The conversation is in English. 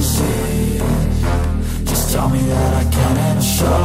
disease Just tell me that I can and I'll show